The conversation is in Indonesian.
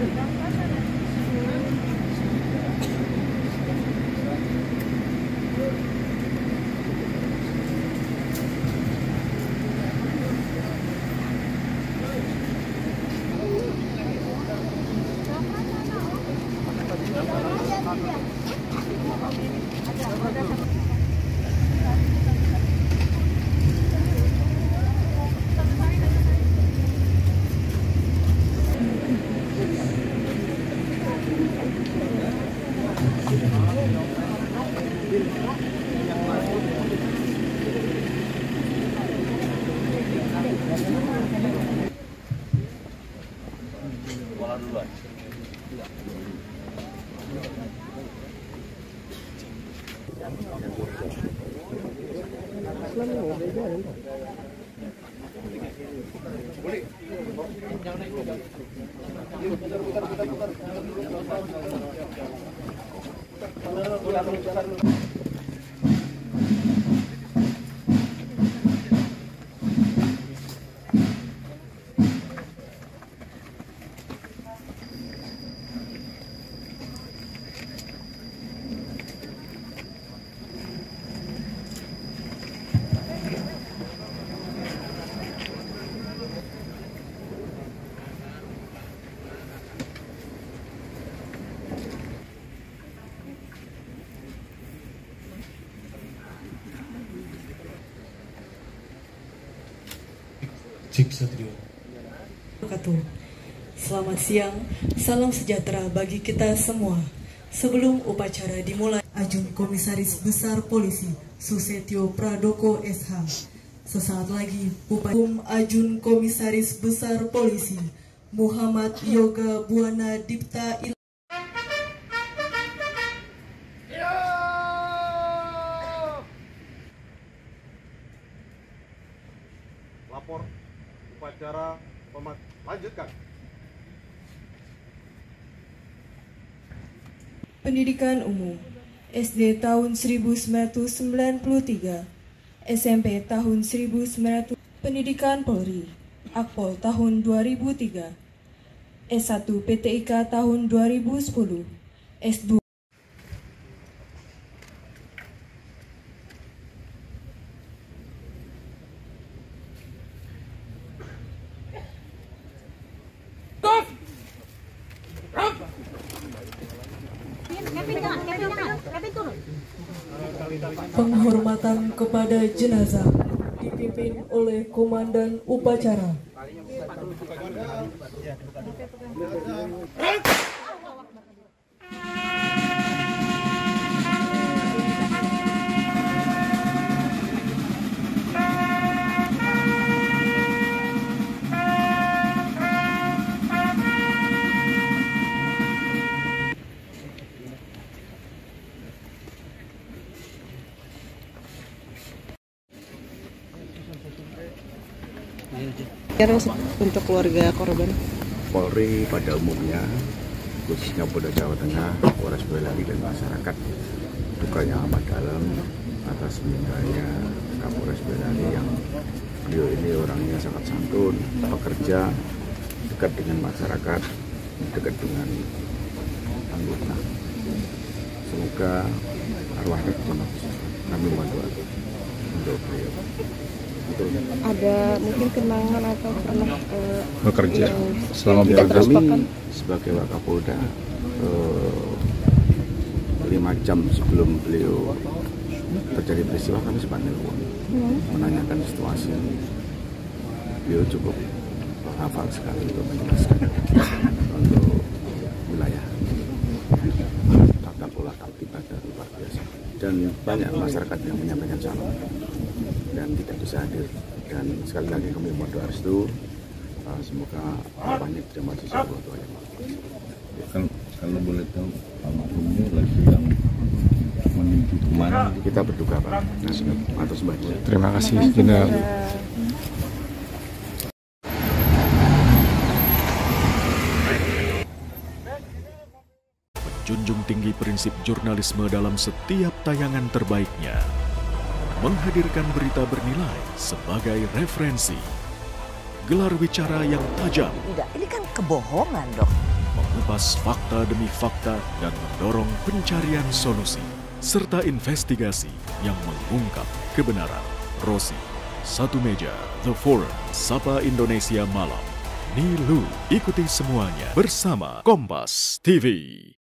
Gracias. Cik Selamat siang, salam sejahtera bagi kita semua. Sebelum upacara dimulai, Ajun Komisaris Besar Polisi Susetio Pradoko SH. Sesaat lagi, Bupati Ajun Komisaris Besar Polisi Muhammad Yoga Buana Dipta Il lapor upacara pemat lanjutkan. Pendidikan Umum SD tahun 1993 SMP tahun 1900 Pendidikan Polri Akpol tahun 2003 S1 PTIK tahun 2010 S2 penghormatan kepada jenazah dipimpin oleh Komandan Upacara. Terus untuk keluarga korban Polri pada umumnya khususnya Polda Jawa Tengah, Polres Boyolali dan masyarakat dukanya amat dalam atas meninggalnya Kapolres Boyolali yang beliau ini orangnya sangat santun, pekerja, dekat dengan masyarakat, dekat dengan anggota. Semoga arwahnya ditempat. Kami mohon doa untuk beliau. Ada mungkin kenangan atau pernah eh, bekerja yang selama tidak kami terlupakan? sebagai Wakapolda eh, lima jam sebelum beliau terjadi peristiwa kami sempat nelpon menanyakan situasi. Beliau cukup hafal sekali untuk menjelaskan untuk wilayah tata pola tertib ada luar biasa. Dan banyak masyarakat yang menyampaikan salam dan tidak bisa hadir. Dan sekali lagi kami mohon doa restu. Uh, semoga banyak diterima di sebuah doa yang kan kalau boleh tahu almarhum ini lagi yang menuju ke mana? Kita berduka Pak. Nah, atas banyak Terima kasih Jenderal. menjunjung tinggi prinsip jurnalisme dalam setiap tayangan terbaiknya, menghadirkan berita bernilai sebagai referensi, gelar bicara yang tajam, Tidak, ini kan kebohongan dok. mengupas fakta demi fakta dan mendorong pencarian solusi, serta investigasi yang mengungkap kebenaran. Rosi, Satu Meja, The Forum, Sapa Indonesia Malam, Nilu, ikuti semuanya bersama Kompas TV.